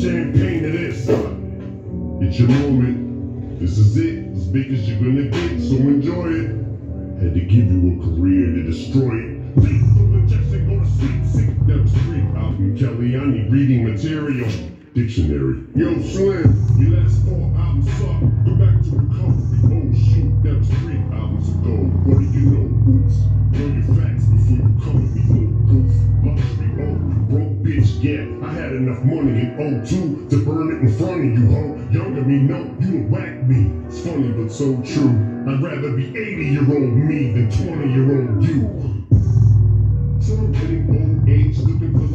champagne to this. It's your moment. This is it. As big as you're gonna get, so enjoy it. Had to give you a career to destroy it. From the Jackson, go to sleep, sick, never sleep. Album Kelly, I need reading material. Dictionary. Yo, Slim, yeah. I had enough money in 02 to burn it in front of you, ho. Younger me, no, you don't whack me. It's funny, but so true. I'd rather be 80 year old me than 20 year old you. So I'm getting old age, looking for